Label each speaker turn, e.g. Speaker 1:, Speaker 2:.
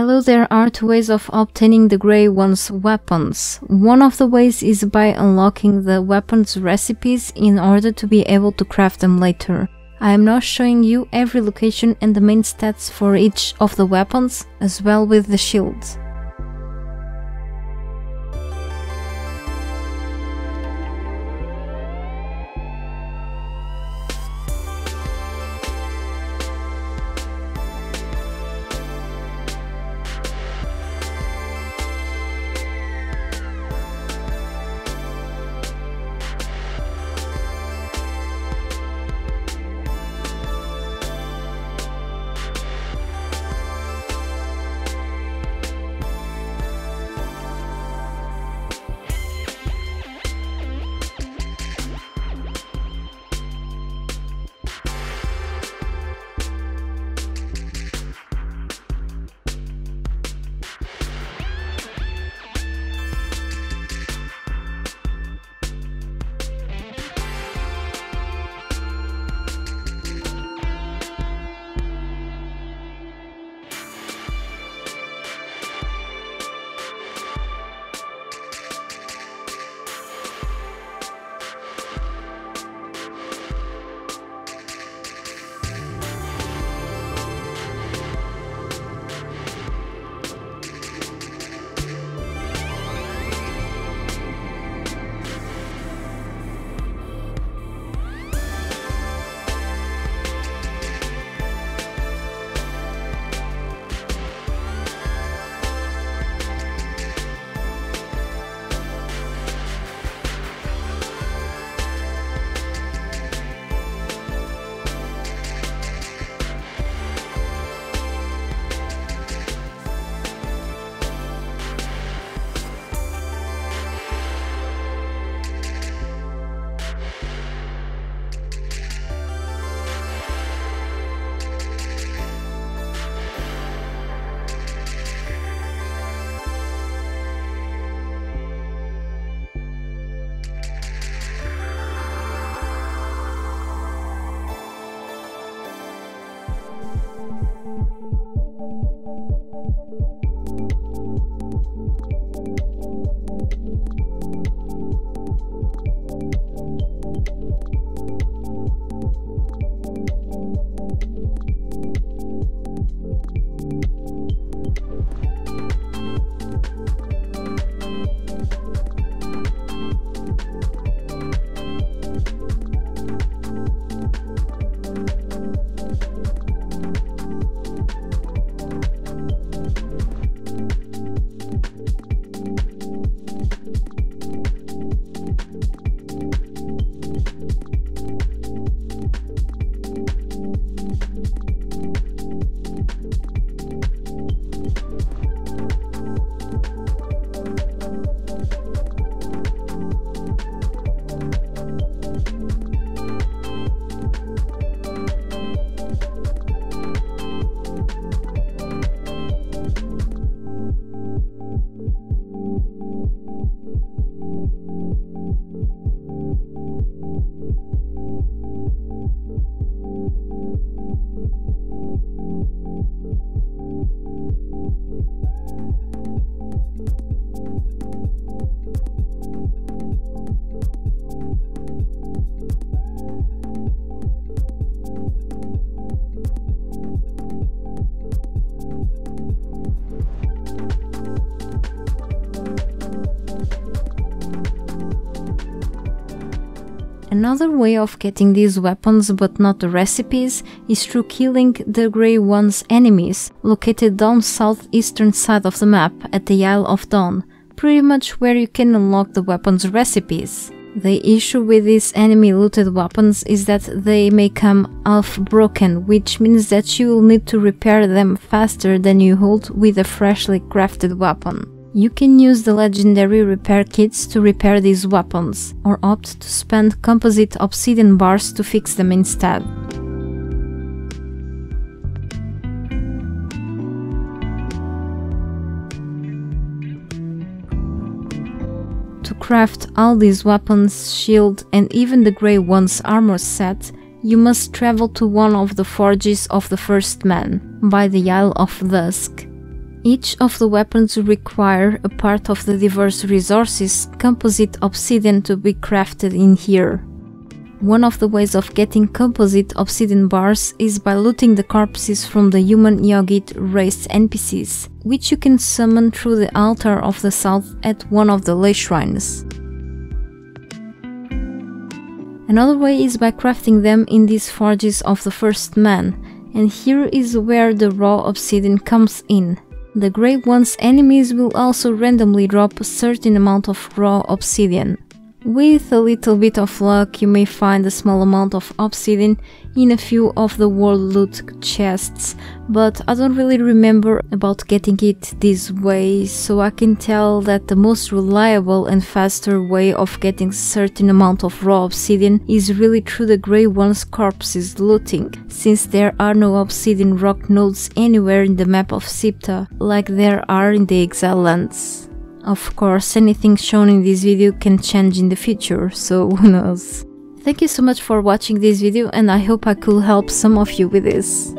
Speaker 1: Hello, there are two ways of obtaining the Grey One's weapons. One of the ways is by unlocking the weapons recipes in order to be able to craft them later. I am now showing you every location and the main stats for each of the weapons, as well with the shields. Another way of getting these weapons but not the recipes is through killing the Grey One's enemies, located down southeastern side of the map at the Isle of Dawn, pretty much where you can unlock the weapons recipes. The issue with these enemy looted weapons is that they may come half broken, which means that you will need to repair them faster than you would with a freshly crafted weapon. You can use the legendary repair kits to repair these weapons, or opt to spend composite obsidian bars to fix them instead. To craft all these weapons, shield and even the Grey One's armor set, you must travel to one of the forges of the First Man, by the Isle of Dusk. Each of the weapons require a part of the diverse resources composite obsidian to be crafted in here. One of the ways of getting composite obsidian bars is by looting the corpses from the human Yogit race NPCs, which you can summon through the altar of the south at one of the ley shrines. Another way is by crafting them in these forges of the first man, and here is where the raw obsidian comes in. The Grey One's enemies will also randomly drop a certain amount of raw obsidian. With a little bit of luck you may find a small amount of obsidian in a few of the world loot chests, but I don't really remember about getting it this way, so I can tell that the most reliable and faster way of getting certain amount of raw obsidian is really through the Grey One's corpses looting, since there are no obsidian rock nodes anywhere in the map of Siptah, like there are in the Exile lands. Of course, anything shown in this video can change in the future, so who knows. Thank you so much for watching this video and I hope I could help some of you with this.